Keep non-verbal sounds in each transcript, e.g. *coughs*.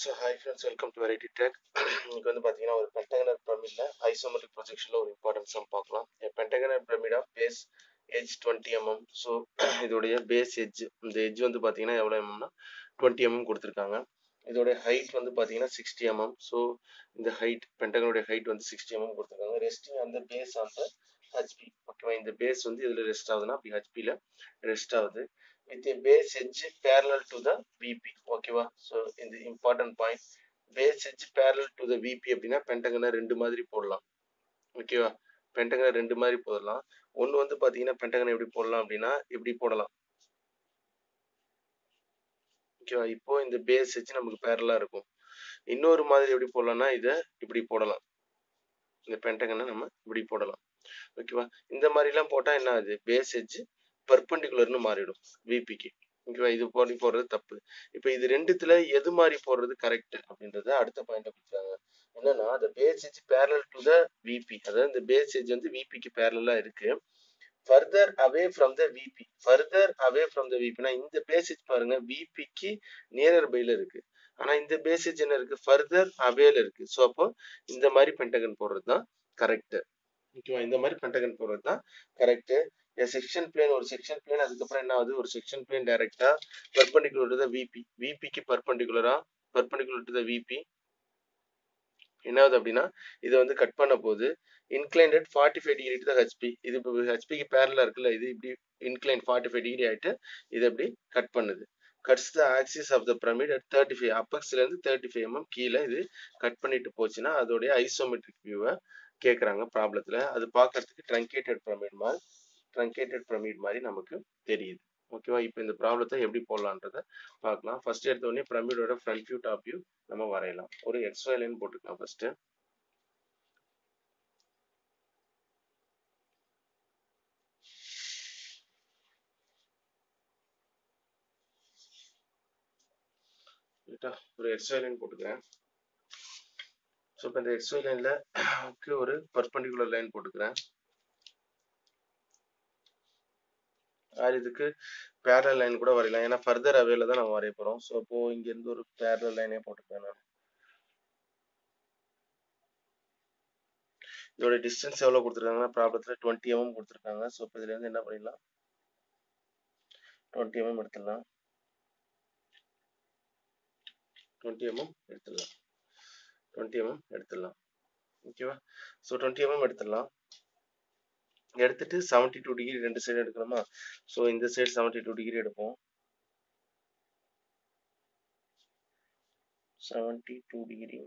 So hi friends welcome to variety tech இன்னைக்கு வந்து பார்த்தீங்கன்னா ஒரு பென்டகனர் பிரமிடில் ஐசோமெட்ரிக் ப்ரொஜெக்ஷனில் ஒரு இம்பார்ட்டன்ஸ் நம்ம பார்க்கலாம். Pentagonal pyramid of base edge twenty mm so இதோடைய பேஸ் எஜ் இந்த எஜ் வந்து பார்த்தீங்கன்னா எவ்வளோ எம்எம்னா mm டுவெண்ட்டி எம்எம் mm கொடுத்துருக்காங்க. இதோடைய ஹைட் வந்து பார்த்தீங்கன்னா சிக்ஸ்டி எம்எம் mm. ஸோ இந்த ஹைட் பென்டகனுடைய ஹைட் வந்து சிக்ஸ்டி எம்எம் கொடுத்துருக்காங்க. ரெஸ்டிங் அந்த பேஸ் அந்த ஹெச்பி ஓகேவா இந்த பேஸ் வந்து இதில் ரெஸ்ட் ஆகுதுன்னா அப்படி ஹச்பியில் ரெஸ்ட் ஆகுது. With base edge parallel to the VP ஓகேவா ஸோ இந்த important point base edge parallel to the VP அப்படின்னா பென்டகனை ரெண்டு மாதிரி போடலாம். ஓகேவா பென்டகனை ரெண்டு மாதிரி போடலாம். ஒன்று வந்து பார்த்தீங்கன்னா பென்டகனை எப்படி போடலாம் அப்படின்னா இப்படி போடலாம். ஓகேவா இப்போ இந்த பேஸ் எட்ஜ் நமக்கு பேரலாக இருக்கும். இன்னொரு மாதிரி எப்படி போடலாம்னா இதை இப்படி போடலாம். இந்த பென்டகனை நம்ம இப்படி போடலாம். ஓகேவா இந்த மாதிரிலாம் போட்டால் என்ன ஆகுது? பேஸ் எட்ஜ் பர்பண்டிகுலர்னு மாறிடும் விபிக்கு ஓகேவா இது போடி போடுறது தப்பு. இப்போ இது ரெண்டுத்துல எது மாதிரி போடுறது கரெக்ட் அப்படின்றத அடுத்த பாயிண்ட கொடுத்துருக்காங்க என்னன்னா அந்த base edge parallel to the VP அதாவது இந்த பேஸ் எஜ் வந்து விபிக்கு பேரலா இருக்கு. Further away from the VP further away from the விபினா இந்த பேசேஜ் பாருங்க விபிக்கு நியரர் பைல இருக்கு. ஆனா இந்த பேசேஜ் என்ன இருக்கு? ஃபர்தர் அவேல இருக்கு. ஸோ அப்போ இந்த மாதிரி பென்டகன் போடுறது தான் கரெக்ட் ஓகேவா இந்த மாதிரி பென்டகன் போடுறது தான் கரெக்ட் செக்ஷன் பிளேன் ஒரு செக்ஷன் பிளேன் அதுக்கப்புறம் என்ன ஆகுது? ஒரு செக்ஷன் பிளேன் டைரக்டா பர்பண்டிகுலர் டு த விபி விபிக்கு பர்பண்டிகுலரா பர்பண்டிகுலர் டு த விபி என்ன ஆகுது அப்படின்னா இதை வந்து கட் பண்ண போது inclined forty five degree to the HP இது இப்போ ஹெச்பிக்கு பேரலா இருக்குல்ல இது இப்படி இன்க்ளைன் ஃபார்ட்டி ஃபைவ் டிகிரி ஆயிட்டு இது அப்படி கட் பண்ணுது. Cuts the axis of the pyramid at thirty five அப்பக்ஸ்ல இருந்து தேர்ட்டி ஃபைவ் எம்எம் கீழே இது கட் பண்ணிட்டு போச்சுன்னா அதோடைய ஐசோமெட்ரிக் வியூவை கேட்குறாங்க ப்ராப்ளத்தில் அது பார்க்கறதுக்கு ட்ரங்கேட்டட் பிரமிட் மாதிரி. ட்ரங்கேட்டட் பிரமிட் மாதிரி நமக்கு தெரியுது. ஓகேவா இப்போ இந்த ப்ராப்ளத்தை எப்படி போடலான்றத பார்க்கலாம். ஃபர்ஸ்ட் எடுத்த உடனே பிரமிடோட ஃப்ரண்ட் வியூ டாப் வியூ நம்ம வரையலாம். ஒரு எக்ஸ்ட்ரா லைன் போட்டுக்கலாம் ஃபர்ஸ்ட் ஒரு எக்ஸ்ட்ரா லைன் போட்டுக்கிறேன். ஸோ இப்போ இந்த எக்ஸ்ட்ரா லைனில் ஒரு பர்பண்டிகுலர் லைன் போட்டுக்கிறேன். ஆர் இதுக்கு பேரல் லைன் கூட வரையலாம். ஏன்னா ஃபர்தர் அவேல தான் நம்ம வரைய போகிறோம் ஸோ அப்போது இங்கேருந்து ஒரு பேரல் லைனே போட்டுப்பேன் நான். இதோட டிஸ்டன்ஸ் எவ்வளோ கொடுத்துருக்காங்கன்னா ப்ராப்ளத்தில் டுவெண்ட்டி எம்எம் mm கொடுத்துருக்காங்க. ஸோ இப்போ இதுலேருந்து என்ன பண்ணிடலாம்? டுவெண்ட்டி எம்எம் mm எடுத்துடலாம். டுவெண்ட்டி எம்எம் mm எடுத்துடலாம். டுவெண்ட்டி எம்எம் எடுத்துடலாம். ஓகேவா ஸோ டுவெண்ட்டி எம்எம் எடுத்துடலாம். எடுத்துட்டு செவன்டி டூ டிகிரி ரெண்டு சைடு எடுக்கணுமா? ஸோ இந்த சைடு செவன்டி டூ டிகிரி எடுப்போம். செவன்டி டூ டிகிரி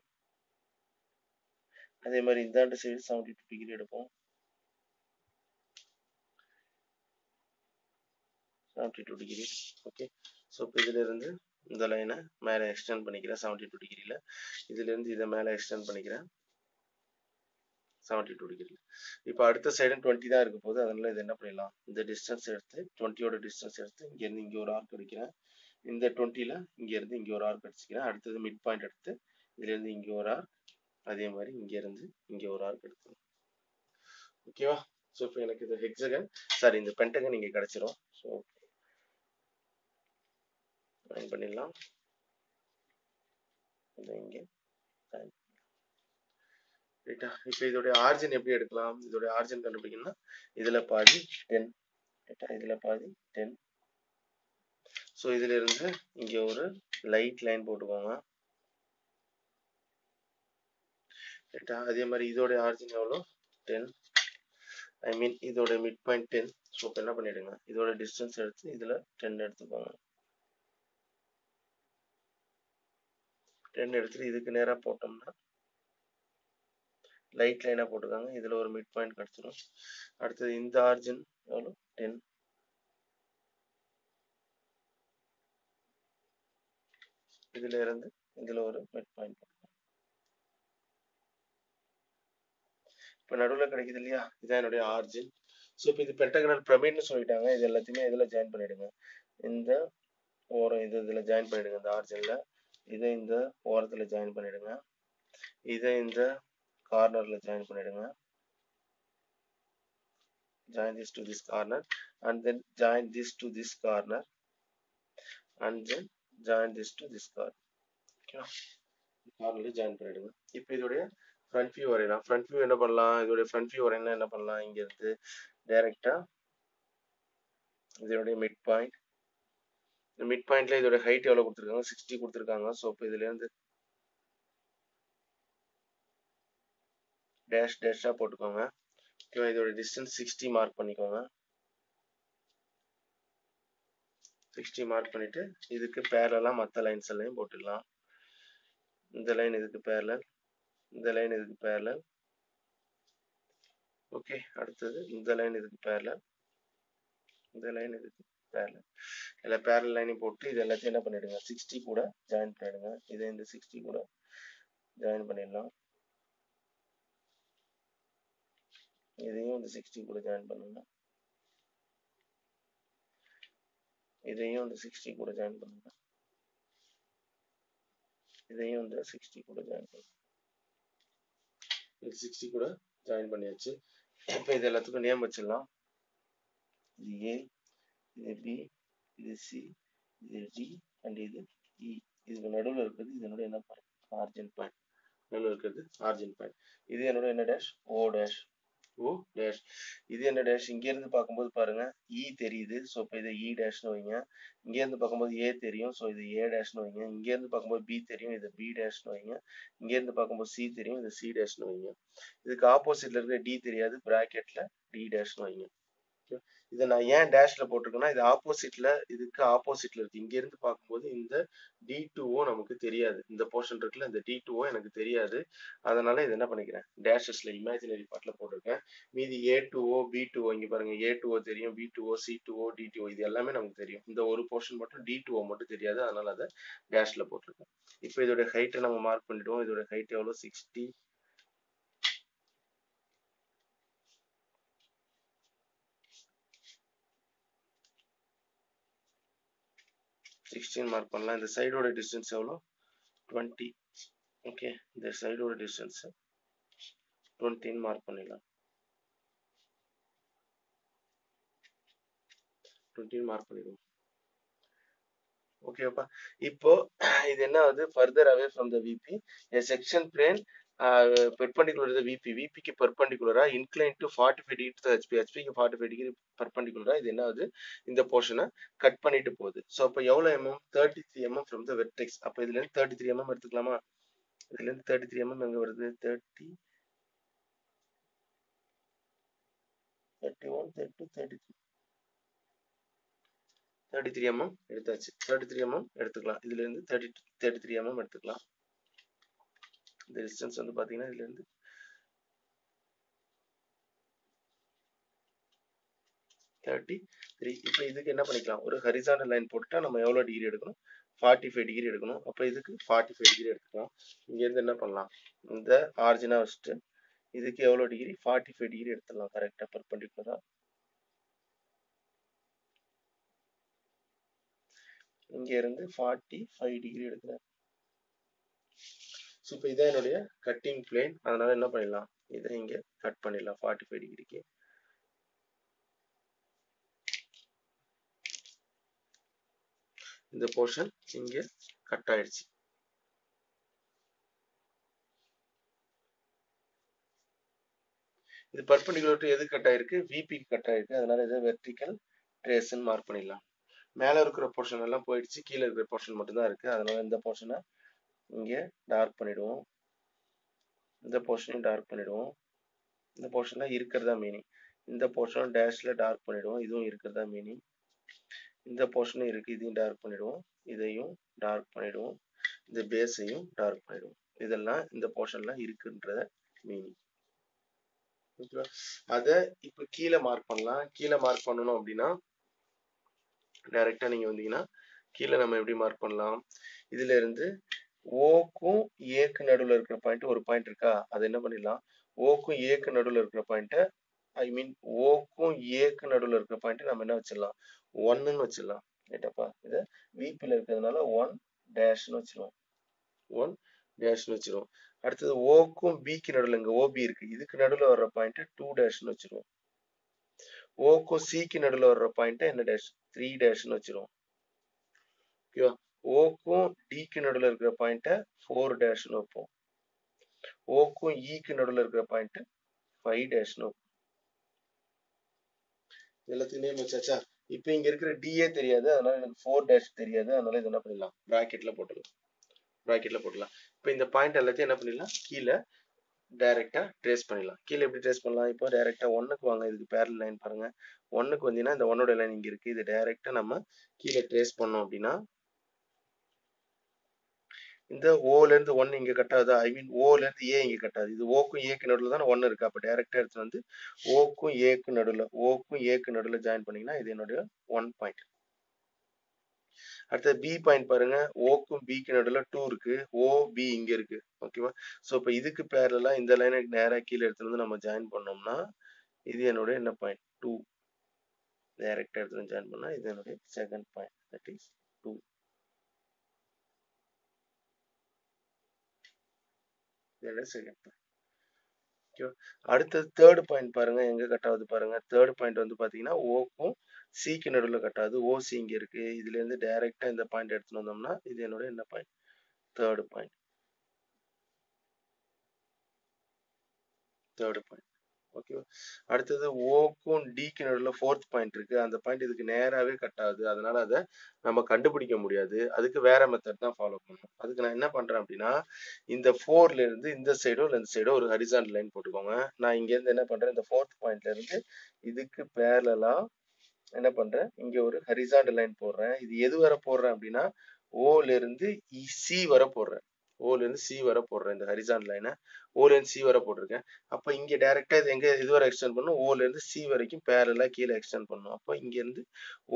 அதே மாதிரி இந்தாண்டு சைடு செவன்டி டூ டிகிரி எடுப்போம். Seventy two degree okay so இப்போ இதுல இருந்து இந்த லைனை மேலே எக்ஸ்டெண்ட் பண்ணிக்கிறேன் செவன்டி டூ டிகிரியில் இதுலேருந்து இதை மேலே எக்ஸ்டெண்ட் பண்ணிக்கிறேன். செவன்டி டூ டிகிரி இப்போ அடுத்த சைடு டுவெண்ட்டி தான் இருக்க போது அதனால இது என்ன பண்ணிடலாம்? இந்த டிஸ்டன்ஸ் எடுத்து டுவெண்ட்டியோட டிஸ்டன்ஸ் எடுத்து இங்கேருந்து இங்கே ஒரு ஆர்க் அடிக்கிறேன். இந்த டுவெண்ட்டியில் இங்கேருந்து இங்கே ஒரு ஆர்க் அடிச்சுக்கிறேன். அடுத்தது மிட் பாயிண்ட் எடுத்து இதுலேருந்து இங்கே ஒரு ஆர்க் அதே மாதிரி இங்கேருந்து இங்கே ஒரு ஆர்க் எடுக்கணும் ஓகேவா ஸோ இப்போ எனக்கு இது ஹெக்ஸகன் சாரி இந்த பென்டகன் இங்கே கிடச்சிரும். ஸோ ஜாயின் பண்ணிடலாம். இங்கே ரைட்டா இப்போ இதோடைய ஆர்ஜின் எப்படி எடுக்கலாம்? இதோடைய ஆர்ஜின் கண்டுபிடிக்கணும்னா இதுல பாதி டென் ரைட்டா இதுல பாதி டென் ஸோ இதுல இருந்து இங்க ஒரு லைட் லைன் போட்டுக்கோங்க. ரைட்டா அதே மாதிரி இதோடைய ஆர்ஜின் எவ்வளோ? டென் ஐ மீன் இதோட மிட் பாயிண்ட் டென் ஸோ இப்போ என்ன பண்ணிடுங்க? இதோட டிஸ்டன்ஸ் எடுத்து இதுல டென் எடுத்துக்கோங்க. டென் எடுத்துட்டு இதுக்கு நேராக போட்டோம்னா லைட் லைனாக போட்டிருக்காங்க. இதில் ஒரு மிட் பாயிண்ட் கிடைச்சிடும் அடுத்தது இந்த ஆர்ஜின் எவ்வளோ டென் இதுல இருந்து இதில் ஒரு மிட் பாயிண்ட் இப்போ நடுவில் கிடைக்குது இல்லையா? இதான் என்னுடைய ஆர்ஜின் ஸோ இப்போ இது பென்டகனல் பிரமிட்னு சொல்லிட்டாங்க. இது எல்லாத்தையுமே இதில் ஜாயின் பண்ணிடுங்க. இந்த ஓரம் இது இதில் ஜாயின் பண்ணிடுங்க. இந்த ஆர்ஜினில் இதை இந்த ஓரத்தில் ஜாயின் பண்ணிடுங்க. இதை இந்த கார்னர்ல ஜாயின் பண்ணிடுங்க. Join this to this corner and then join this to this corner and then join this to this corner. Okay. Join பண்ணிடுங்க. இப்போ இதோடைய ஃப்ரண்ட் வியூ வரையலாம். ஃப்ரண்ட் வியூ என்ன பண்ணலாம்? இதோடைய ஃப்ரண்ட் வியூ வரையணும் என்ன பண்ணலாம்? இங்க இருந்து டைரக்டா இதோடைய மிட் பாயிண்ட் இந்த மிட் பாயிண்ட்ல இதோட ஹைட் எவ்வளவு கொடுத்துருக்காங்க? சிக்ஸ்டி கொடுத்துருக்காங்க. ஸோ இப்போ இதுல இருந்து டேஷ் டேஷாக போட்டுக்கோங்க. ஓகேவா? இதோட டிஸ்டன்ஸ் சிக்ஸ்டி மார்க் பண்ணிக்கோங்க. சிக்ஸ்டி மார்க் பண்ணிட்டு இதுக்கு பேரலா மற்ற லைன்ஸ் எல்லாம் போட்டுடலாம். இந்த லைன் இதுக்கு பேரலல் இந்த லைன் இதுக்கு பேரலல் ஓகே அடுத்தது இந்த லைன் இதுக்கு பேரலல் இந்த லைன் இதுக்கு பேரலல் எல்லா பேரல் லைனையும் போட்டு இது எல்லாத்தையும் என்ன பண்ணிடுங்க சிக்ஸ்டி கூட ஜாயின் பண்ணிடுங்க. இதை இந்த சிக்ஸ்டி கூட ஜாயின் பண்ணிடலாம். இதையும் இந்த சிக்ஸ்டி கூட ஜாயின் பண்ணுங்க. இதையும் இந்த சிக்ஸ்டி கூட ஜாயின் பண்ணுங்க. இதையும் இந்த சிக்ஸ்டி கூட ஜாயின் பண்ணுங்க. சிக்ஸ்டி கூட ஜாயின் பண்ணியாச்சு. இப்போ இது எல்லாத்துக்கும் நேம் வச்சிடலாம். இது ஏ இது பி இது சி இது டி அண்ட் இது இ இதுக்கு நடுவில் இருக்கிறது இதனுடைய என்ன பாயிண்ட் ஆர்ஜின் பாயிண்ட் நடுவில் இருக்கிறது ஆர்ஜின் பாயிண்ட் இது என்னோட என்ன dash O dash O dash இது என்ன டேஷ் இங்கேருந்து பார்க்கும்போது பாருங்க இ தெரியுது. ஸோ இப்போ இதை e இ டேஷ்னு வைங்க. இங்கேருந்து பார்க்கும்போது ஏ தெரியும். ஸோ இது ஏ டேஷ்னு வைங்க. இங்கேருந்து பார்க்கும்போது பி தெரியும். இது பி டேஷ்னு வைங்க. இங்கேருந்து பார்க்கும்போது சி தெரியும். இது சி டேஷ்னு வைங்க. இதுக்கு ஆப்போசிட்ல இருக்கிற டி தெரியாது. ப்ராக்கெட்டில் டி டேஷ்னு வைங்க. இதை நான் ஏன் டேஷ்ல போட்டிருக்கேன்னா இது ஆப்போசிட்ல இதுக்கு ஆப்போசிட்ல இருக்கு. இங்க இருந்து பார்க்கும்போது இந்த டி டூஓ நமக்கு தெரியாது. இந்த போர்ஷன் இருக்குல்ல இந்த டி டூஓ எனக்கு தெரியாது. அதனால இது என்ன பண்ணிக்கிறேன்? டேஷஸ்ல இமேஜினரி பார்ட்ல போட்டிருக்கேன். மீதி ஏ டூஓ பி டூஓ இங்க பாருங்க ஏ டூஓ தெரியும் B two O C two O D two O இது எல்லாமே நமக்கு தெரியும். இந்த ஒரு போர்ஷன் மட்டும் டி டூஓ மட்டும் தெரியாது. அதனால அதை டேஷ்ல போட்டிருக்கேன். இப்போ இதோட ஹைட்டை நம்ம மார்க் பண்ணிடுவோம் இதோட ஹைட் எவ்வளோ சிக்ஸ்டி சிக்ஸ்டீன் மார்க் பண்ணலாம். இந்த சைடோட டிஸ்டன்ஸ் எவ்வளோ? டுவெண்ட்டி ஓகே இந்த சைடோட டிஸ்டன்ஸ் டுவெண்ட்டின்னு மார்க் பண்ணிடலாம். டுவெண்ட்டின்னு மார்க் பண்ணிடுவோம். ஓகேப்பா இப்போ இது என்ன ஆகுது? Further away from the VP a section plane perpendicular இது விபி விபிக்கு VP incline to forty five degree 45 degree to the HP HP க்கு 45 degree perpendicular இது என்ன ஆகுது இந்த போர்ஷனை கட் பண்ணிட்டு போகுது. ஸோ அப்போ எவ்வளோ MM thirty three mm from the vertex அப்போ இதுல இருந்து தேர்ட்டி த்ரீ எம்எம் எடுத்துக்கலாமா? இதுல இருந்து தேர்ட்டி த்ரீ எம்எம் எங்கே வருது? Thirty thirty one thirty thirty three thirty three mm எடுத்தாச்சு. தேர்ட்டி த்ரீ எம்எம் எடுத்துக்கலாம். இதுல இருந்து தேர்ட்டி தேர்ட்டி த்ரீ எம்எம் எடுத்துக்கலாம். இந்த டிஸ்டன்ஸ் வந்து பாத்தீங்கன்னா இதுல இருந்து தேர்ட்டி த்ரீ இப்போ இதுக்கு என்ன பண்ணிக்கலாம்? ஒரு ஹரிசாண்டல் லைன் போட்டுட்டா நம்ம எவ்வளோ டிகிரி எடுக்கணும்? ஃபார்ட்டி ஃபைவ் டிகிரி எடுக்கணும். அப்போ இதுக்கு ஃபார்ட்டி ஃபைவ் டிகிரி எடுத்துக்கலாம். இங்கேருந்து என்ன பண்ணலாம்? இந்த ஆர்ஜினா வச்சுட்டு இதுக்கு எவ்வளோ டிகிரி ஃபார்ட்டி ஃபைவ் டிகிரி எடுத்துடலாம். கரெக்டாக பர்பண்டிகுலராக இங்கே இருந்து ஃபார்ட்டி ஃபைவ் டிகிரி எடுக்கிறேன். ஸோ இப்போ இதான் என்னுடைய கட்டிங் பிளேன் அதனால என்ன பண்ணிடலாம்? இதை இங்கே கட் பண்ணிடலாம். ஃபார்ட்டி ஃபைவ் டிகிரிக்கு இந்த போர்ஷன் இங்கே கட் ஆயிடுச்சு. இது பர்பண்டிகுலர் டு எது கட் ஆயிருக்கு? விபி கட் ஆயிருக்கு. அதனால இதை வெர்டிக்கல் ட்ரேஸ்ன்னு மார்க் பண்ணிடலாம். மேலே இருக்கிற போர்ஷன் எல்லாம் போயிடுச்சு. கீழே இருக்கிற போர்ஷன் மட்டும்தான் இருக்கு. அதனால இந்த போர்ஷனை இங்கே டார்க் பண்ணிடுவோம். இந்த போர்ஷனையும் டார்க் பண்ணிடுவோம். இந்த போர்ஷன்ல இருக்கிறதா மீனிங் இந்த போர்ஷனும் டேஷ்ல டார்க் பண்ணிடுவோம். இதுவும் இருக்கிறதா மீனிங் இந்த போர்ஷனும் இருக்கு இதையும் டார்க் பண்ணிடுவோம். இதையும் டார்க் பண்ணிடுவோம். இந்த பேஸையும் டார்க் பண்ணிடுவோம். இதெல்லாம் இந்த போர்ஷன்ல இருக்குன்றத மீனிங் ஓகேவா அதை இப்போ கீழே மார்க் பண்ணலாம். கீழே மார்க் பண்ணணும் அப்படின்னா டைரக்டா நீங்க வந்தீங்கன்னா கீழே நம்ம எப்படி மார்க் பண்ணலாம்? இதுல இருந்து ஓக்கும் ஏக்கு நடுவில் இருக்கிற பாயிண்ட் ஒரு பாயிண்ட் இருக்கா? அது என்ன பண்ணிடலாம்? ஓக்கும் ஏக்கு நடுவில் இருக்கிற பாயிண்ட்டை ஐ மீன் ஓக்கும் ஏக்கு நடுவில் இருக்கிற பாயிண்ட் நம்ம என்ன வச்சிடலாம்? ஒன்னுன்னு வச்சிடலாம். ரைட்டாப்பா இதை விபியில் இருக்கிறதுனால ஒன் டேஷ்னு வச்சிருவோம். ஒன் டேஷ்னு வச்சிருவோம். அடுத்தது ஓக்கும் பிக்கு நடுவில் இங்கே ஓபி இருக்கு. இதுக்கு நடுவில் வர்ற பாயிண்ட்டை டூ டேஷ்னு வச்சிருவோம். ஓக்கும் சிக்கு நடுவில் வர்ற பாயிண்ட்டை என்ன டேஷ் த்ரீ டேஷ்னு வச்சிருவோம். ஓகேவா ஓக்கும் டிக்கு நடுவில் இருக்கிற பாயிண்ட்டை ஃபோர் டேஷ்னு வைப்போம். ஓக்கும் e ஈக்கு நடுவில் இருக்கிற பாயிண்ட்டு ஃபைவ் டேஷ்னு வைப்போம். எல்லாத்தையும் நேம் வச்சாச்சா இப்போ இங்கே இருக்கிற டிஏ தெரியாது அதனால எனக்கு ஃபோர் டேஷ் தெரியாது. அதனால இது என்ன பண்ணிடலாம்? ப்ராக்கெட்டில் போட்டுடலாம். ப்ராக்கெட்டில் போட்டுடலாம். இப்போ இந்த பாயிண்ட் எல்லாத்தையும் என்ன பண்ணிடலாம்? கீழே டைரக்டா ட்ரேஸ் பண்ணிடலாம். கீழே எப்படி ட்ரேஸ் பண்ணலாம்? இப்போ டைரக்டா ஒன்னுக்கு வாங்க. இதுக்கு பேரல் லைன் பாருங்க. ஒன்னுக்கு வந்தீங்கன்னா இந்த ஒன்னோட லைன் இங்க இருக்கு. இது டைரக்டா நம்ம கீழே ட்ரேஸ் பண்ணோம் அப்படின்னா இந்த ஓலேருந்து ஒன் இங்க கட்டாது? ஐ மீன் ஓலேருந்து ஏ இங்க கட்டாது. இது ஓக்கும் ஏக்கு நடுவில் தானே ஒன்று இருக்கு. அப்போ டேரெக்டாக எடுத்து வந்து ஓக்கும் ஏக்கு நடுவில் ஓக்கும் ஏக்கு நடுவில் ஜாயின் பண்ணீங்கன்னா இது என்னுடைய ஒன் பாயிண்ட் அடுத்தது பி பாயிண்ட் பாருங்க. ஓக்கும் பிக்கு நடுவில் டூ இருக்கு. ஓ பி இங்க இருக்கு. ஓகேவா ஸோ இப்போ இதுக்கு பேரலா இந்த லைனை நேராக கீழே எடுத்துட்டு வந்து நம்ம ஜாயின் பண்ணோம்னா இது என்னுடைய என்ன பாயிண்ட் டூ டேரெக்டாக எடுத்து வந்து ஜாயின் பண்ணா இது என்னுடைய second point that is two வேலை செகண்ட் அடுத்தது தேர்ட் பாயிண்ட் பாருங்க எங்க கட்டாவது பாருங்க. தேர்ட் பாயிண்ட் வந்து பாத்தீங்கன்னா ஓக்கும் சிக்கு நடுவில் கட்டாது. ஓசி இங்க இருக்கு. இதுல இருந்து டைரக்டா இந்த பாயிண்ட் எடுத்துட்டு வந்தோம்னா இது என்னோட என்ன point third point third point ஓகேவா அடுத்தது ஓக்கும் டிக்கு நடுவில் ஃபோர்த் பாயிண்ட் இருக்கு. அந்த பாயிண்ட் இதுக்கு நேராகவே கட் ஆகுது. அதனால அதை நம்ம கண்டுபிடிக்க முடியாது. அதுக்கு வேற மெத்தட் தான் ஃபாலோ பண்ணணும். அதுக்கு நான் என்ன பண்றேன் அப்படின்னா இந்த ஃபோர்ல இருந்து இந்த சைடோ இல்லை இந்த சைடோ ஒரு ஹரிசான் லைன் போட்டுக்கோங்க. நான் இங்க இருந்து என்ன பண்றேன்? இந்த ஃபோர்த் பாயிண்ட்ல இருந்து இதுக்கு பேரலா என்ன பண்றேன்? இங்க ஒரு ஹரிசான் லைன் போடுறேன். இது எது வரை போடுறேன் அப்படின்னா ஓல இருந்து சி வரை போடுறேன். ஓல இருந்து சி வர போடுறேன் இந்த ஹரிசான் லைனை ஓல இருந்து சி வரை போட்டிருக்கேன். அப்ப இங்க டைரக்டா இது எங்க இது வரை எக்ஸ்டெண்ட் பண்ணும் ஓல இருந்து சி வரைக்கும் பேரலா கீழே எக்ஸ்டெண்ட் பண்ணும் அப்ப இங்க இருந்து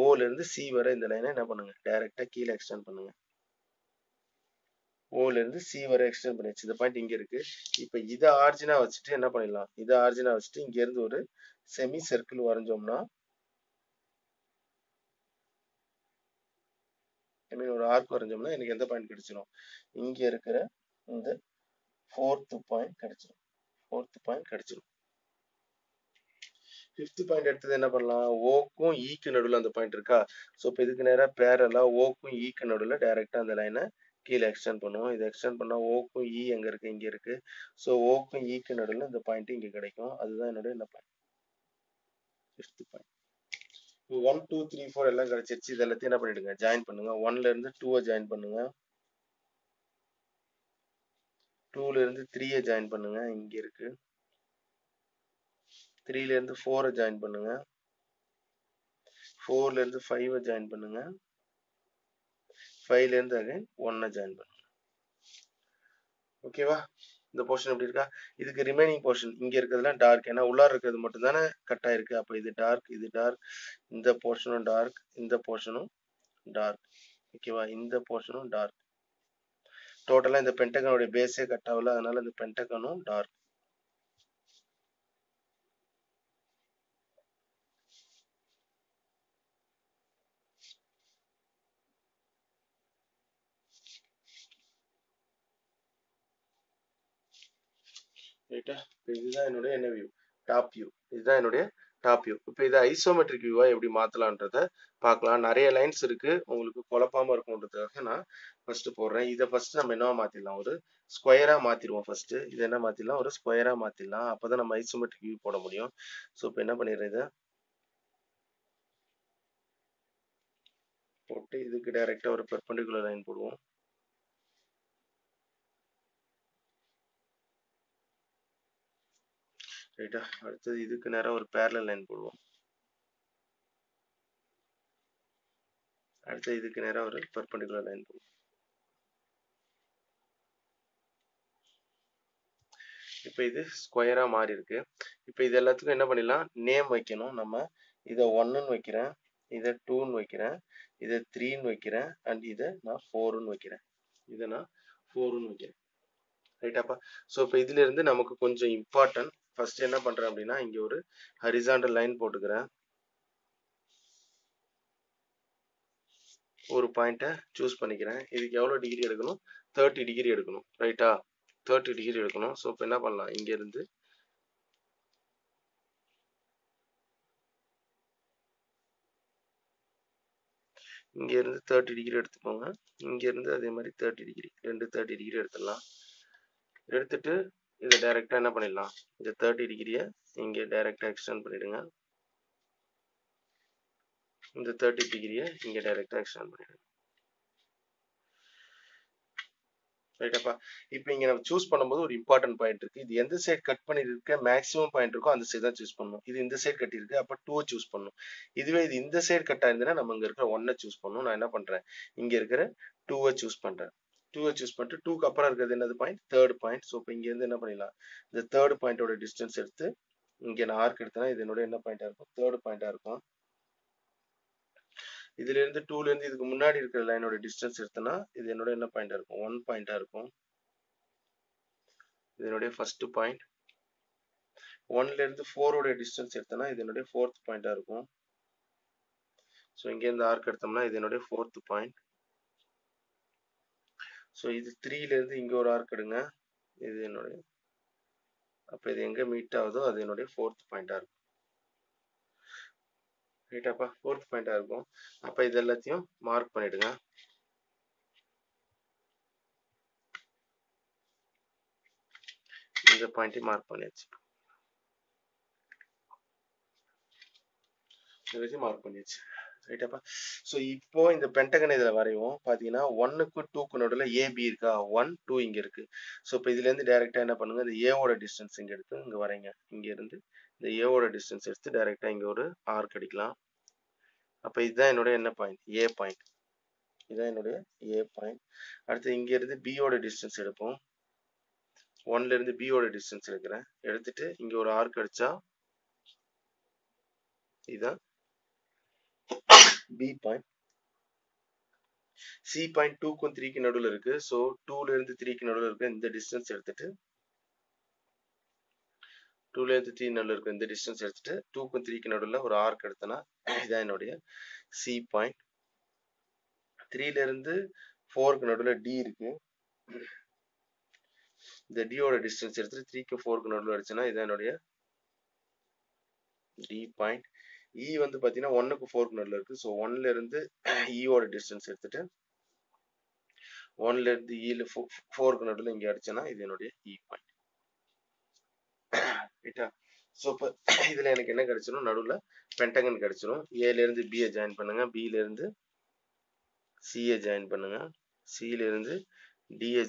ஓல இருந்து சி வரை இந்த லைனை என்ன பண்ணுங்க? டைரக்டா கீழே எக்ஸ்டெண்ட் பண்ணுங்க. ஓல இருந்து சி வரை எக்ஸ்டெண்ட் பண்ணியாச்சு. இந்த பாயிண்ட் இங்க இருக்கு. இப்ப இதை ஆர்ஜினா வச்சுட்டு என்ன பண்ணிடலாம்? இதை ஆர்ஜினா வச்சுட்டு இங்க இருந்து ஒரு செமி சர்க்கிள் வரைஞ்சோம்னா ஐ மீன் ஒரு ஆர்க் வரைஞ்சோம்னா எனக்கு எந்த பாயிண்ட் கிடைச்சிடும் இங்கே இருக்கிற இந்த ஃபோர்த் பாயிண்ட் கிடைச்சிடும் ஃபோர்த் பாயிண்ட் கிடைச்சிடும் ஃபிஃப்த் பாயிண்ட் எடுத்தது என்ன பண்ணலாம்? ஓக்கும் ஈக்கு e நடுவில் அந்த பாயிண்ட் இருக்கா? ஸோ இப்போ இதுக்கு நேராக பேரலா ஓக்கும் ஈக்கு e நடுவில் டைரெக்டாக அந்த லைனை கீழே எக்ஸ்டெண்ட் பண்ணுவோம். இதை எக்ஸ்டெண்ட் பண்ணால் ஓக்கும் இ e எங்கே இருக்கு? இங்கே இருக்கு. ஸோ ஓக்கும் ஈக்கு நடுவில் இந்த பாயிண்ட் இங்கே கிடைக்கும். அதுதான் என்னோட என்ன point fifth point one two three four எல்லாம் கிடைச்சிருச்சு. இது எல்லாத்தையும் என்ன பண்ணிடுங்க? ஜாயின் பண்ணுங்க. ஒன்ல இருந்து டூவை ஜாயின் பண்ணுங்க. டூல இருந்து த்ரீயை ஜாயின் பண்ணுங்க. இங்க இருக்கு. த்ரீல இருந்து ஃபோரை ஜாயின் பண்ணுங்க. ஃபோர்ல இருந்து ஃபைவை ஜாயின் பண்ணுங்க. ஃபைவ்ல இருந்து அகைன் ஒன்னை ஜாயின் பண்ணுங்க. ஓகேவா இந்த போர்ஷன் எப்படி இருக்கா? இதுக்கு ரிமைனிங் போர்ஷன் இங்க இருக்கிறதுலாம் டார்க் ஏன்னா உள்ளார இருக்கிறது மட்டும் தானே கட் ஆயிருக்கு. அப்ப இது டார்க் இது டார்க் இந்த போர்ஷனும் டார்க் இந்த போர்ஷனும் டார்க் ஓகேவா இந்த போர்ஷனும் டார்க் டோட்டலா இந்த பென்டகனுடைய பேஸே கட் ஆகல. அதனால இந்த பென்டகனும் டார்க் ரைட்டா இப்போ இதுதான் என்னுடைய என்ன வியூ டாப் வியூ இதுதான் என்னுடைய டாப் வியூ இப்போ இதை ஐசோமெட்ரிக் வியூவாக எப்படி மாற்றலான்றத பார்க்கலாம். நிறைய லைன்ஸ் இருக்குது உங்களுக்கு குழப்பாம இருக்கும்ன்றதுக்காக நான் ஃபஸ்ட்டு போடுறேன். இதை ஃபஸ்ட்டு நம்ம என்னவா மாற்றிடலாம் ஒரு ஸ்கொயராக மாற்றிடுவோம் ஃபஸ்ட்டு இதை என்ன மாற்றிடலாம் ஒரு ஸ்கொயராக மாற்றிடலாம் அப்போ தான் நம்ம ஐசோமெட்ரிக் வியூ போட முடியும். ஸோ இப்போ என்ன பண்ணிடுறேன் இதை? போட்டு இதுக்கு டைரெக்டாக ஒரு பெர்பெண்டிகுலர் லைன் போடுவோம். ரைட்டா அடுத்தது இதுக்கு நேரம் ஒரு பேரலல் லைன் போடுவோம். அடுத்து இதுக்கு நேரம் ஒரு பர்பண்டிகுலர் லைன் போடுவோம். இப்போ இது ஸ்கொயரா மாறி இருக்கு. இப்போ இது எல்லாத்துக்கும் என்ன பண்ணிடலாம்? நேம் வைக்கணும். நம்ம இதை ஒன்னுன்னு வைக்கிறேன். இதை டூன்னு வைக்கிறேன். இதை த்ரீன்னு வைக்கிறேன். அண்ட் இதை நான் ஃபோருன்னு வைக்கிறேன். இதை நான் ஃபோருன்னு வைக்கிறேன். ரைட்டாப்பா ஸோ இப்போ இதுல இருந்து நமக்கு கொஞ்சம் இம்பார்ட்டன்ட் ஃபர்ஸ்ட் என்ன பண்றேன் அப்படின்னா இங்க ஒரு ஹரிசாண்டல் லைன் போட்டுக்கிறேன். ஒரு பாயிண்ட்டை சூஸ் பண்ணிக்கிறேன். இதுக்கு எவ்வளோ டிகிரி எடுக்கணும்? தேர்ட்டி டிகிரி எடுக்கணும். ரைட்டா தேர்ட்டி டிகிரி எடுக்கணும். ஸோ இப்போ என்ன பண்ணலாம்? இங்க இருந்து தேர்ட்டி டிகிரி எடுத்துக்கோங்க. இங்கேருந்து அதே மாதிரி தேர்ட்டி டிகிரி ரெண்டு தேர்ட்டி டிகிரி எடுத்துடலாம். எடுத்துட்டு இதை டைரெக்டா என்ன பண்ணிடலாம்? இந்த தேர்ட்டி டிகிரியை இங்கே டைரெக்டா எக்ஸ்டெண்ட் பண்ணிடுங்க. இந்த தேர்ட்டி டிகிரியை இங்கே டைரெக்டா எக்ஸ்டெண்ட் பண்ணிடுங்க. ரைட்டாப்பா இப்போ இங்கே நம்ம சூஸ் பண்ணும்போது ஒரு இம்பார்ட்டன்ட் பாயிண்ட் இருக்கு. இது எந்த சைடு கட் பண்ணியிருக்க மேக்ஸிமம் பாயிண்ட் இருக்கோ அந்த சைடு தான் சூஸ் பண்ணணும். இது இந்த சைடு கட்டியிருக்கு அப்போ டூவை சூஸ் பண்ணணும். இதுவே இது இந்த சைடு கட் ஆயிருந்ததுன்னா நம்ம இங்கே இருக்கிற ஒன்னை சூஸ் பண்ணணும். நான் என்ன பண்ணுறேன் இங்கே இருக்கிற டூவை சூஸ் பண்ணுறேன் டூவை சூஸ் பண்ணிட்டு டூக்கு அப்புறம் இருக்கிறது என்னது பாயிண்ட் தேர்ட் பாயிண்ட் ஸோ இப்போ இங்கேருந்து என்ன பண்ணிடலாம்? இந்த தேர்ட் பாயிண்டோட டிஸ்டன்ஸ் எடுத்து இங்கே நான் ஆர்க் எடுத்தேன்னா இது என்னோட என்ன பாயிண்டாக இருக்கும்? தேர்ட் பாயிண்டாக இருக்கும். இதுலேருந்து டூலேருந்து இதுக்கு முன்னாடி இருக்கிற லைனோட டிஸ்டன்ஸ் எடுத்தேன்னா இது என்னோட என்ன பாயிண்டாக இருக்கும்? ஒன் பாயிண்டாக இருக்கும். இதனுடைய ஃபர்ஸ்ட் பாயிண்ட் ஒன்லேருந்து ஃபோரோட டிஸ்டன்ஸ் எடுத்தோன்னா இது என்னுடைய ஃபோர்த் பாயிண்டாக இருக்கும். ஸோ இங்கேருந்து ஆர்க் எடுத்தோம்னா இது என்னுடைய ஃபோர்த் பாயிண்ட் ஸோ இது த்ரீலேருந்து இங்கே ஒரு ஆர்க் எடுங்க. இது என்னுடைய அப்போ இது எங்கே மீட் ஆகுதோ அது என்னுடைய ஃபோர்த் பாயிண்ட்டாக இருக்கும். ரைட்டாப்பா ஃபோர்த் பாயிண்ட்டாக இருக்கும். அப்போ இது எல்லாத்தையும் மார்க் பண்ணிவிடுங்க இந்த பாயிண்ட்டையும் மார்க் பண்ணியாச்சு. எல்லாத்தையும் மார்க் பண்ணியாச்சு. ரைட்டாப்பா ஸோ இப்போ இந்த பென்டகன் இதில் வரைவோம். பார்த்தீங்கன்னா ஒன்னுக்கு டூக்கு நடுவில் ஏபி இருக்கா? ஒன் டூ இங்கே இருக்கு. ஸோ இப்போ இதுலேருந்து டேரெக்டாக என்ன பண்ணுங்க? இந்த ஏவோட டிஸ்டன்ஸ் இங்கே எடுத்து இங்கே வரைங்க. இங்கேருந்து இந்த ஏவோட டிஸ்டன்ஸ் எடுத்து டேரெக்டாக இங்கே ஒரு ஆர்க் அடிக்கலாம். அப்போ இதுதான் என்னுடைய என்ன பாயிண்ட் ஏ பாயிண்ட் இதுதான் என்னுடைய ஏ பாயிண்ட் அடுத்து இங்கேருந்து பியோட டிஸ்டன்ஸ் எடுப்போம். ஒன்லேருந்து பியோட டிஸ்டன்ஸ் எடுக்கிறேன். எடுத்துட்டு இங்கே ஒரு ஆர்க் அடிச்சா இதுதான் பி பாயிண்ட் சி பாயிண்ட் டூக்கும் த்ரீக்கு நடுவில் இருக்கு. ஸோ டூல இருந்து த்ரீக்கு நடுவில் இருக்க இந்த டிஸ்டன்ஸ் எடுத்துட்டு டூல இருந்து த்ரீ நடுவில் இருக்க இந்த டிஸ்டன்ஸ் எடுத்துட்டு டூக்கும் த்ரீக்கு நடுவில் ஒரு ஆர்க் எடுத்தேன்னா இதான் என்னுடைய சி பாயிண்ட் த்ரீல இருந்து ஃபோருக்கு நடுவில் டி இருக்கு. இந்த டியோட டிஸ்டன்ஸ் எடுத்துட்டு த்ரீக்கு ஃபோருக்கு நடுவில் அடிச்சுன்னா இதான் என்னுடைய டி பாயிண்ட் இ வந்து பார்த்தீங்கன்னா ஒன்னுக்கு ஃபோருக்கு நடுவில் இருக்கு. ஸோ ஒன்ல இருந்து e இயோட டிஸ்டன்ஸ் எடுத்துட்டு ஒன்ல இருந்து e இல ஃபோருக்கு நடுவில் இங்கே அடிச்சேன்னா இது என்னுடைய இ பாயிண்ட் ரைட்டா ஸோ இப்போ இதில் எனக்கு என்ன கிடைச்சிடும் நடுவில் பென்டகன் கிடைச்சிடும் ஏல இருந்து ஜாயின் பண்ணுங்க. பில இருந்து ஜாயின் பண்ணுங்க. சில இருந்து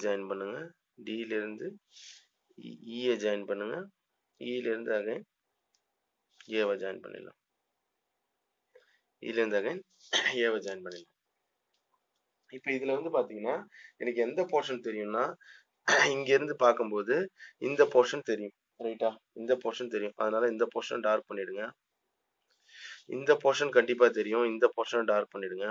ஜாயின் பண்ணுங்க. டில இருந்து இஏ ஜாயின் பண்ணுங்க. இல இருந்து அகைன் ஏவை ஜாயின் பண்ணிடலாம். இதுலேருந்து அகைன் *coughs* ஏவை ஜாயின் பண்ணிடலாம் இப்போ இதுல வந்து பாத்தீங்கன்னா எனக்கு எந்த போர்ஷன் தெரியும்னா *coughs* இங்க இருந்து பார்க்கும்போது இந்த போர்ஷன் தெரியும். ரைட்டா இந்த போர்ஷன் தெரியும். அதனால இந்த போர்ஷன் டார்க் பண்ணிடுங்க. இந்த போர்ஷன் கண்டிப்பா தெரியும். இந்த போர்ஷன் டார்க் பண்ணிடுங்க.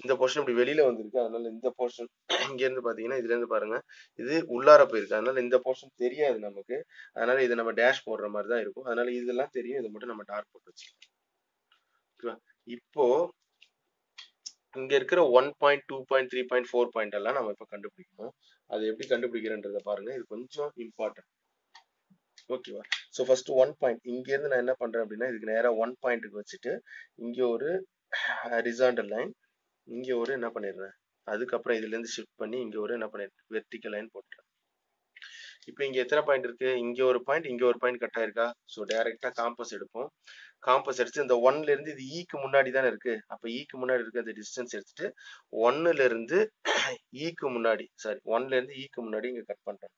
இந்த போர்ஷன் இப்படி வெளியில வந்திருக்கு. அதனால இந்த போர்ஷன் *coughs* இங்க இருந்து பாத்தீங்கன்னா இதுல இருந்து பாருங்க. இது உள்ளார போயிருக்கு. அதனால இந்த போர்ஷன் தெரியாது நமக்கு. அதனால இது நம்ம டேஷ் போடுற மாதிரி தான் இருக்கும். அதனால இதெல்லாம் தெரியும். இதை மட்டும் நம்ம டார்க் போட்டு வச்சுக்கலாம். இப்போ இங்க இருக்கிற one point two point three point four point எல்லாம் நம்ம இப்ப கண்டுபிடிக்கணும். அது எப்படி கண்டுபிடிக்கிறன்றத பாருங்க. இது கொஞ்சம் இம்பார்ட்டன்ட் ஓகேவா? ஸோ ஃபர்ஸ்ட் ஒன் பாயிண்ட் இங்க இருந்து நான் என்ன பண்றேன் அப்படின்னா இதுக்கு நேரா ஒன் பாயிண்ட்டுக்கு வச்சுட்டு இங்க ஒரு ஹரிசாண்டல் லைன் இங்க ஒரு என்ன பண்ணிடுறேன்? அதுக்கப்புறம் இதுல இருந்து ஷிஃப்ட் பண்ணி இங்க ஒரு என்ன பண்ணிடுறேன்? வெர்டிக்கல் லைன் போட்டுறேன் இப்போ இங்கே எத்தனை பாயிண்ட் இருக்குது இங்கே ஒரு பாயிண்ட் இங்கே ஒரு பாயிண்ட் கட் ஆயிருக்கா? ஸோ டைரெக்டாக காம்பஸ் எடுப்போம். காம்பஸ் எடுத்து இந்த ஒன்லேருந்து இது e ஈக்கு முன்னாடி தானே இருக்குது அப்போ ஈக்கு e முன்னாடி இருக்க அந்த டிஸ்டன்ஸ் எடுத்துட்டு ஒன்னுலேருந்து ஈக்கு e முன்னாடி சாரி ஒன்லேருந்து ஈக்கு முன்னாடி இங்கே கட் பண்ணுறேன்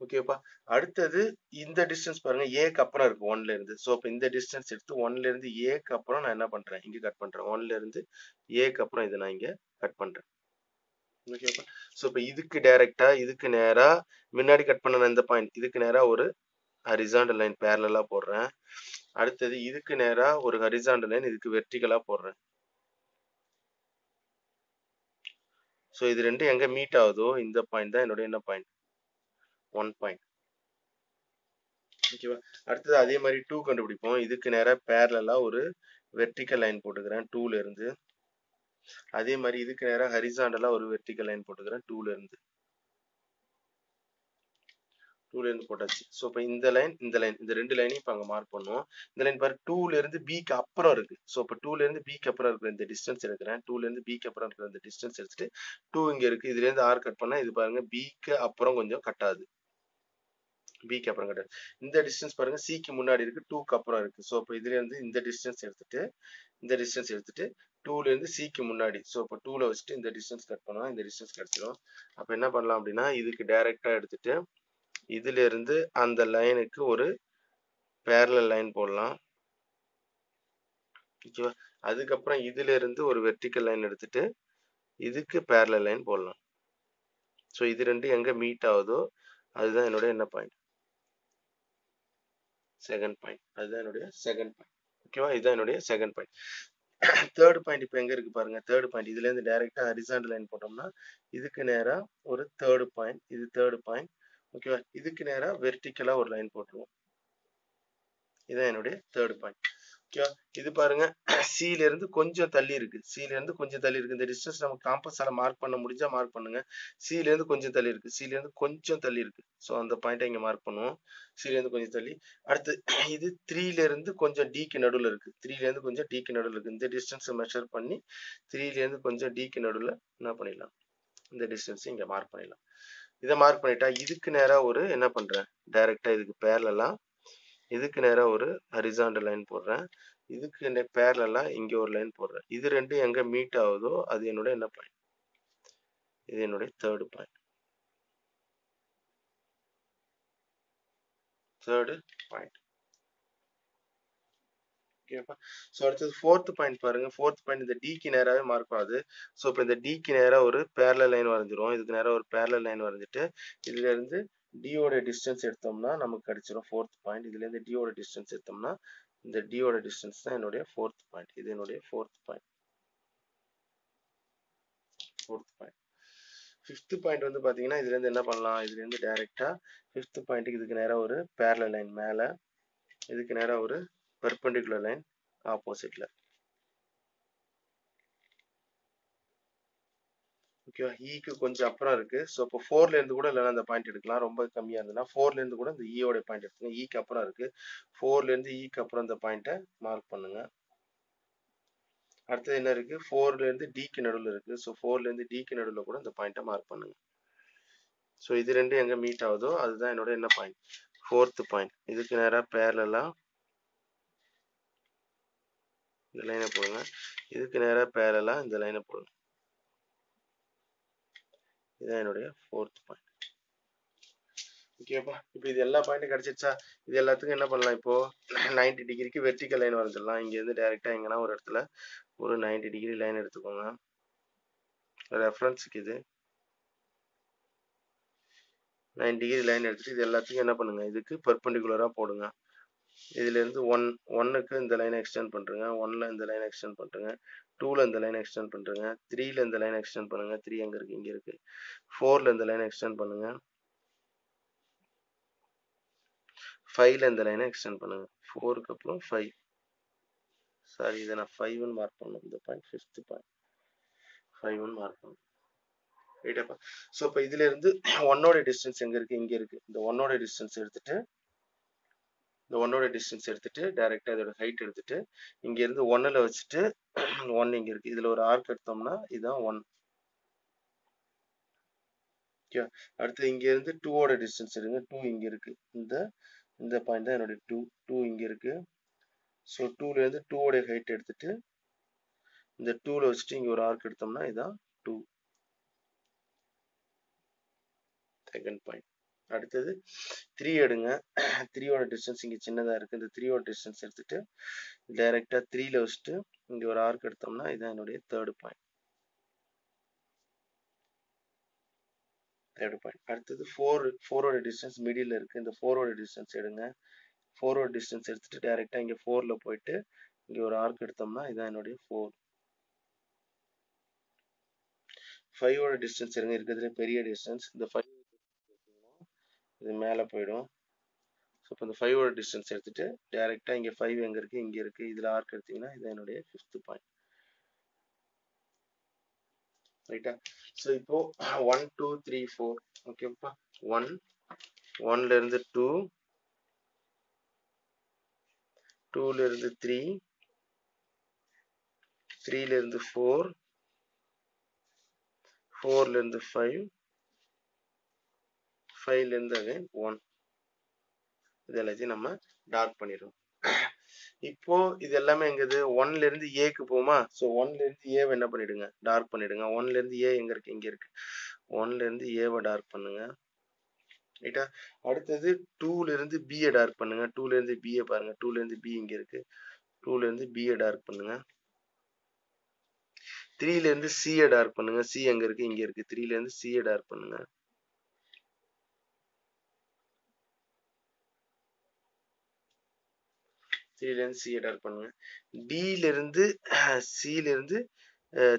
ஓகேப்பா அடுத்தது இந்த டிஸ்டன்ஸ் பாருங்க ஏக்கு அப்புறம் இருக்கு ஒன்ல இருந்து. ஸோ இப்போ இந்த டிஸ்டன்ஸ் எடுத்து ஒன்ல இருந்து ஏக்கு அப்புறம் நான் என்ன பண்றேன்? இங்க கட் பண்றேன். ஒன்ல இருந்து ஏக்கு அப்புறம் இதை நான் இங்க கட் பண்றேன். ஸோ இப்போ இதுக்கு டைரக்டா இதுக்கு நேரா முன்னாடி கட் பண்ண இந்த பாயிண்ட் இதுக்கு நேரா ஒரு ஹரிசாண்டல் லைன் பேரலா போடுறேன். அடுத்தது இதுக்கு நேரா ஒரு ஹரிசாண்டல் லைன் இதுக்கு வெர்டிகலா போடுறேன். ஸோ இது ரெண்டும் எங்க மீட் ஆகுதோ இந்த பாயிண்ட் தான் என்னோட என்ன பாயிண்ட் ஒன் பாயிண்ட் ஓகேவா அடுத்தது அதே மாதிரி டூ கண்டுபிடிப்போம். இதுக்கு நேராக பேரலா ஒரு வெர்டிக்கல் லைன் போட்டுக்கிறேன் டூல இருந்து. அதே மாதிரி இதுக்கு நேராக ஹரிசாண்டலா ஒரு வெர்டிக்கல் லைன் போட்டுக்கிறேன். டூல இருந்து. டூல இருந்து போட்டாச்சு. ஸோ இப்போ இந்த லைன் இந்த லைன் இந்த ரெண்டு லைனையும் இப்போ அங்கே மார்க் பண்ணுவோம். இந்த லைன் பாரு டூல இருந்து பிக்கு அப்புறம் இருக்கு. ஸோ இப்போ டூல இருந்து பிக்கு அப்புறம் இருக்கிற இந்த டிஸ்டன்ஸ் எடுக்கிறேன். டூல இருந்து பிக்கு அப்புறம் இருக்கிற இந்த டிஸ்டன்ஸ் எடுத்துட்டு டூ இங்க இருக்கு. இதுல இருந்து ஆர் கட் பண்ணா இது பாருங்க பிக்கு அப்புறம் கொஞ்சம் கட்டாது பிக்கு அப்புறம் கிடையாது இந்த டிஸ்டன்ஸ் பாருங்க சிக்கு முன்னாடி இருக்கு டூக்கு அப்புறம் இருக்கு. ஸோ இப்போ இதுல இருந்து இந்த டிஸ்டன்ஸ் எடுத்துட்டு இந்த டிஸ்டன்ஸ் எடுத்துட்டு டூல இருந்து சிக்கு முன்னாடி. ஸோ இப்போ டூல வச்சுட்டு இந்த டிஸ்டன்ஸ் கட் பண்ணுவோம். இந்த டிஸ்டன்ஸ் கிடைச்சிடும் அப்போ என்ன பண்ணலாம் அப்படின்னா இதுக்கு டைரக்டா எடுத்துட்டு இதுல இருந்து அந்த லைனுக்கு ஒரு பேரலல் லைன் போடலாம். ஓகேவா அதுக்கப்புறம் இதுல இருந்து ஒரு வெர்டிக்கல் லைன் எடுத்துட்டு இதுக்கு பேரலல் லைன் போடலாம். ஸோ இது ரெண்டு எங்க மீட் ஆகுதோ அதுதான் என்னோட என்ன பாயிண்ட் செகண்ட் பாயிண்ட் அதுதான் என்னுடைய செகண்ட் பாயிண்ட் ஓகேவா இதுதான் என்னுடைய செகண்ட் பாயிண்ட் தேர்ட் பாயிண்ட் இப்போ எங்க இருக்கு பாருங்க. தேர்ட் பாயிண்ட் இதுல இருந்து டைரக்டா ஹரிசாண்டல் லைன் போட்டோம்னா இதுக்கு நேரா ஒரு தேர்ட் பாயிண்ட் இது தேர்ட் பாயிண்ட் ஓகேவா இதுக்கு நேரா வெர்டிக்கலா ஒரு லைன் போட்டுருவோம். இதான் என்னுடைய தேர்ட் பாயிண்ட் ஓகேவா இது பாருங்க *clears throat* சில இருந்து கொஞ்சம் தள்ளி இருக்கு. சில இருந்து கொஞ்சம் தள்ளி இருக்கு. இந்த டிஸ்டன்ஸ் நம்ம காம்பஸால மார்க் பண்ண முடிஞ்சா மார்க் பண்ணுங்க. சில இருந்து கொஞ்சம் தள்ளி இருக்கு. சில இருந்து கொஞ்சம் தள்ளி இருக்கு. ஸோ அந்த பாயிண்ட்டை இங்க மார்க் பண்ணுவோம். சில இருந்து கொஞ்சம் தள்ளி. அடுத்து *clears throat* இது த்ரீல இருந்து கொஞ்சம் டிக்கு நடுவில் இருக்கு. த்ரீல இருந்து கொஞ்சம் டிக்கு நடுவில் இருக்கு. இந்த டிஸ்டன்ஸை மெஷர் பண்ணி த்ரீல இருந்து கொஞ்சம் டிக்கு நடுவில் என்ன பண்ணிடலாம்? இந்த டிஸ்டன்ஸ் இங்க மார்க் பண்ணிடலாம். இதை மார்க் பண்ணிட்டா இதுக்கு நேராக ஒரு என்ன பண்றேன்? டைரக்டா இதுக்கு பேரலாம் இதுக்கு நேராக ஒரு ஹரிசாண்டல் லைன் போடுறேன். இதுக்கு பேரலாக இங்கே ஒரு லைன் போடுறேன். இது ரெண்டும் எங்கே மீட் ஆகுதோ அது என்னோட என்ன பாயிண்ட் இது என்னுடைய தேர்டு பாயிண்ட் தேர்டு பாயிண்ட் ஓகேப்பா ஸோ அடுத்தது ஃபோர்த் பாயிண்ட் பாருங்க. ஃபோர்த் பாயிண்ட் இந்த டிக்கு நேராகவே மார்க் ஆகுது. ஸோ இப்போ இந்த டிக்கு நேராக ஒரு பேரல லைன் வரைஞ்சிரும் இதுக்கு நேராக ஒரு பேரல லைன் வரைஞ்சிட்டு இதுல இருந்து டியோட டிஸ்டன்ஸ் எடுத்தோம்னா நமக்கு கிடைச்சிரும் ஃபோர்த் பாயிண்ட் இதுலேருந்து டியோட டிஸ்டன்ஸ் எடுத்தோம்னா இந்த டியோட டிஸ்டன்ஸ் தான் என்னுடைய ஃபோர்த் பாயிண்ட் இது என்னுடைய fourth point fourth point fifth point வந்து பாத்தீங்கன்னா இதுலேருந்து என்ன பண்ணலாம்? இதுலேருந்து இருந்து டைரக்டா ஃபிஃப்த் பாயிண்ட்டுக்கு இதுக்கு நேராக ஒரு பேரலல் லைன் மேலே இதுக்கு நேராக ஒரு பெர்பெண்டிகுலர் லைன் ஆப்போசிட்டில் ஓகேவா ஈக்கு e கொஞ்சம் அப்புறம் இருக்கு. ஸோ இப்போ ஃபோர்ல இருந்து கூட இல்லைன்னா அந்த பாயிண்ட் எடுக்கலாம். ரொம்ப கம்மியா இருந்ததுன்னா ஃபோர்ல இருந்து கூட இந்த e ஈயோட பாயிண்ட் எடுத்துங்க ஈக்கு e அப்புறம் இருக்கு. ஃபோர்ல இருந்து ஈக்கு அப்புறம் இந்த பாயிண்ட்டை மார்க் பண்ணுங்க. அடுத்தது என்ன இருக்கு? ஃபோர்ல இருந்து டிக்கு நடுவில் இருக்கு. ஸோ ஃபோர்ல இருந்து டிக்கு நடுவில் கூட இந்த பாயிண்ட்டை மார்க் பண்ணுங்க. ஸோ இது ரெண்டும் எங்க மீட் ஆகுதோ அதுதான் என்னோட என்ன பாயிண்ட் ஃபோர்த் பாயிண்ட் இதுக்கு நேராக பேரலாம் இந்த லைனை போடுங்க. இதுக்கு நேராக பேரலாம் இந்த லைனை போடுங்க. இதுதான் என்னுடைய ஃபோர்த் பாயிண்ட் ஓகேப்பா இப்போ இது எல்லா பாயிண்ட்டும் கிடைச்சிருச்சா? இது எல்லாத்துக்கும் என்ன பண்ணலாம் இப்போ? நைன்டி டிகிரிக்கு வெர்டிக்கல் லைன் வரைஞ்சிடலாம். இங்கேருந்து டைரெக்டாக எங்கன்னா ஒரு இடத்துல ஒரு நைன்டி டிகிரி லைன் எடுத்துக்கோங்க. ரெஃபரன்ஸுக்கு இது. நைன் டிகிரி லைன் எடுத்துட்டு இது எல்லாத்துக்கும் என்ன பண்ணுங்க? இதுக்கு பெர்பெண்டிகுலரா போடுங்க. இதுலேருந்து ஒன் ஒன்னுக்கு இந்த லைனை எக்ஸ்டெண்ட் பண்ணுறங்க ஒன்ல இந்த லைனை எக்ஸ்டெண்ட் பண்ணுறங்க டூவில் இந்த லைனை எக்ஸ்டெண்ட் பண்ணுறங்க த்ரீல இந்த லைனை எக்ஸ்டெண்ட் பண்ணுங்கள் த்ரீ அங்கே இருக்குது இங்கே இருக்குது ஃபோரில் இந்த லைனை எக்ஸ்டெண்ட் பண்ணுங்கள் ஃபைவ்ல இந்த லைனை எக்ஸ்டெண்ட் பண்ணுங்கள் ஃபோருக்கு அப்புறம் ஃபைவ் சாரி இதை நான் ஃபைவ்னு மார்க் பண்ணணும். இந்த பாயிண்ட் ஃபிஃப்த் பாயிண்ட் ஃபைவ்னு மார்க் பண்ணணும். ரைட்டாப்பா ஸோ இப்போ இதுலேருந்து ஒன்னோட டிஸ்டன்ஸ் எங்கே இருக்குது இங்கே இருக்குது இந்த ஒன்னோட டிஸ்டன்ஸ் எடுத்துகிட்டு இந்த ஒன்னோட டிஸ்டன்ஸ் எடுத்துட்டு டைரக்டா இதோட ஹைட் எடுத்துட்டு இங்க இருந்து ஒன்னுல வச்சுட்டு *clears throat* ஒன் இங்க இருக்கு. இதுல ஒரு ஆர்க் எடுத்தோம்னா இதுதான் ஒன் ஓகே அடுத்து இங்க இருந்து டூவோட டிஸ்டன்ஸ் எடுங்க. டூ இங்க இருக்கு. இந்த இந்த பாயிண்ட் தான் என்னுடைய டூ டூ இங்க இருக்கு. ஸோ டூல இருந்து டூவோட ஹைட் எடுத்துட்டு இந்த டூல வச்சுட்டு இங்க ஒரு ஆர்க் எடுத்தோம்னா இதுதான் டூ செகண்ட் பாயிண்ட் அடுத்தது த்ரீ எடுங்க. த்ரீயோட டிஸ்டன்ஸ் இங்கே சின்னதாக இருக்குது இந்த த்ரீயோட டிஸ்டன்ஸ் எடுத்துட்டு டைரெக்டாக த்ரீல வச்சுட்டு இங்கே ஒரு ஆர்க் எடுத்தோம்னா இதுதான் என்னுடைய தேர்ட் பாயிண்ட் தேர்ட் பாயிண்ட் அடுத்தது ஃபோர் ஃபோரோட டிஸ்டன்ஸ் மிடில் இருக்குது இந்த ஃபோரோட டிஸ்டன்ஸ் எடுங்க. ஃபோரோட டிஸ்டன்ஸ் எடுத்துட்டு டைரெக்டாக இங்கே ஃபோரில் போயிட்டு இங்கே ஒரு ஆர்க் எடுத்தோம்னா இதுதான் என்னுடைய ஃபோர் ஃபைவோட டிஸ்டன்ஸ் எடுங்க. இருக்கிறதுல பெரிய டிஸ்டன்ஸ் இந்த ஃபைவ் இது மேலே போயிடும். ஸோ இப்போ இந்த ஃபைவோட டிஸ்டன்ஸ் எடுத்துட்டு டேரெக்டாக இங்கே ஃபைவ் எங்கே இருக்குது இங்கே இருக்குது இதில் ஆர்க் எடுத்தீங்கன்னா இது என்னுடைய ஃபிஃப்த் பாயிண்ட் ரைட்டா ஸோ இப்போ ஒன் டூ த்ரீ ஃபோர் ஓகேப்பா ஒன் ஒன்லேருந்து டூ டூலேருந்து த்ரீ த்ரீலேருந்து ஃபோர் ஃபோர்லேருந்து ஃபைவ் ஃபைவ்ல இருந்து அகைன் ஒன் இது எல்லாத்தையும் நம்ம டார்க் பண்ணிடுவோம் இப்போ இது எல்லாமே எங்கது ஒன்ல இருந்து ஏக்கு போமா ஸோ ஒன்ல இருந்து ஏவை என்ன பண்ணிடுங்க டார்க் பண்ணிடுங்க ஒன்ல இருந்து ஏ எங்க இருக்கு இங்க இருக்கு ஒன்ல இருந்து ஏவை டார்க் பண்ணுங்க ரைட்டா அடுத்தது டூல இருந்து பிஏ டார்க் பண்ணுங்க டூல இருந்து பிஏ பாருங்க டூல இருந்து பி இங்க இருக்கு டூல இருந்து பிஏ டார்க் பண்ணுங்க த்ரீல இருந்து சிஏ டார்க் பண்ணுங்க சி எங்க இருக்கு இங்க இருக்கு த்ரீல இருந்து சிஏ டார்க் பண்ணுங்க த்ரீலேருந்து சி சிஏ டார்க் பண்ணுங்க டில இருந்து இருந்து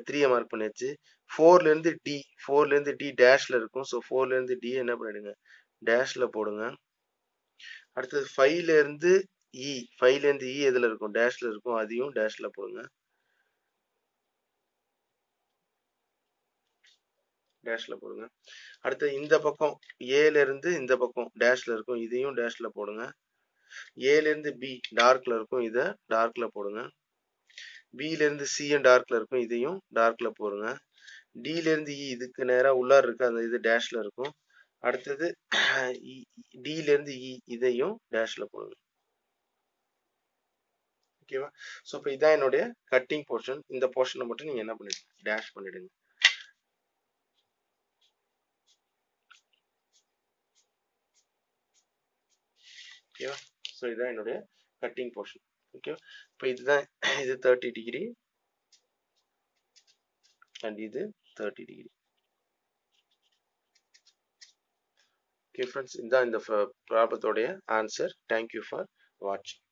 த்ரீயை மார்க் பண்ணியாச்சு. ஃபோர்லேருந்து டி ஃபோர்லேருந்து டி டேஷில் இருக்கும். ஸோ ஃபோர்லேருந்து டி என்ன பண்ணிடுங்க? டேஷில் போடுங்க. அடுத்தது ஃபைவ்லேருந்து இ e, ஃபைவ்லேருந்து இ e எதில் இருக்கும்? டேஷில் இருக்கும். அதையும் டேஷில் போடுங்க. டேஷ்ல போடுங்க. அடுத்து இந்த பக்கம் ஏல இருந்து இந்த பக்கம் டேஷ்ல இருக்கும். இதையும் டேஷ்ல போடுங்க. ஏலேருந்து பி டார்க்ல இருக்கும் இதை டார்க்ல போடுங்க. பியிலேருந்து இருந்து சியும் டார்க்ல இருக்கும் இதையும் டார்க்ல போடுங்க. டிலேருந்து இ e, இதுக்கு நேரா உள்ளார் இருக்கு அந்த இது டேஷ்ல இருக்கும். அடுத்தது e, டிலேருந்து இ e, இதையும் டேஷ்ல போடுங்க. ஓகேவா ஸோ இப்போ இதான் என்னுடைய கட்டிங் போர்ஷன் இந்த போர்ஷனை மட்டும் நீங்க என்ன பண்ணிடுங்க? டேஷ் பண்ணிடுங்க. ஓகேவா ஸோ இதுதான் என்னுடைய கட்டிங் போர்ஷன் ஓகே இப்போ இதுதான் இது தேர்ட்டி டிகிரி அண்ட் இது தேர்ட்டி டிகிரி ஓகே ஃப்ரெண்ட்ஸ் இதுதான் இந்த uh, ப்ராப்ளத்தோடைய ஆன்சர் தேங்க்யூ ஃபார் வாட்சிங்